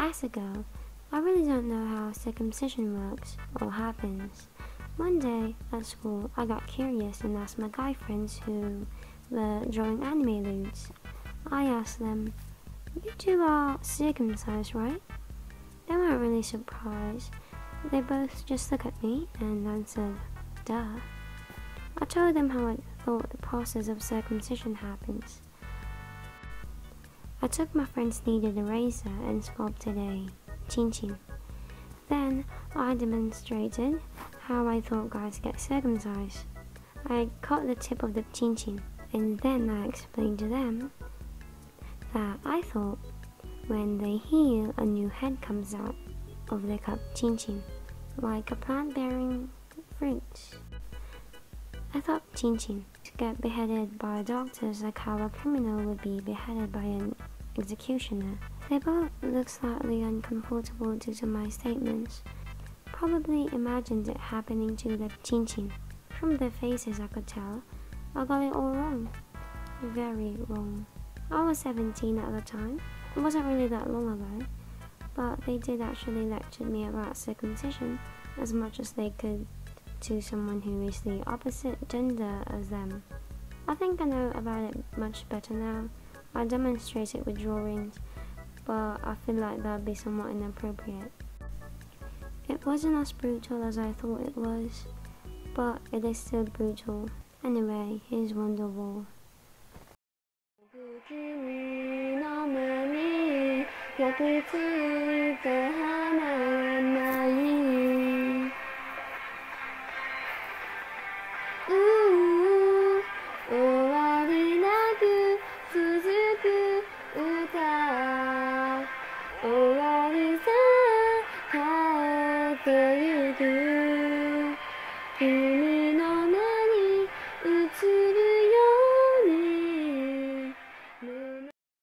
As a girl, I really don't know how circumcision works or happens. One day at school, I got curious and asked my guy friends who were drawing anime lewds. I asked them, You two are circumcised, right? They weren't really surprised. They both just looked at me and answered, Duh. I told them how I thought the process of circumcision happens. I took my friend's kneaded eraser and sculpted a chin chin. Then I demonstrated how I thought guys get circumcised. I cut the tip of the chin chin and then I explained to them that I thought when they heal a new head comes out of the cut chin chin, like a plant bearing fruits. I thought chin chin get beheaded by doctors like how a criminal would be beheaded by an executioner. They both looked slightly uncomfortable due to my statements. Probably imagined it happening to the chin chin. From their faces I could tell I got it all wrong. Very wrong. I was 17 at the time. It wasn't really that long ago. But they did actually lecture me about circumcision as much as they could to someone who is the opposite gender as them. I think I know about it much better now. I demonstrate it with drawings, but I feel like that'd be somewhat inappropriate. It wasn't as brutal as I thought it was, but it is still brutal. Anyway, here's Wonderwall. Do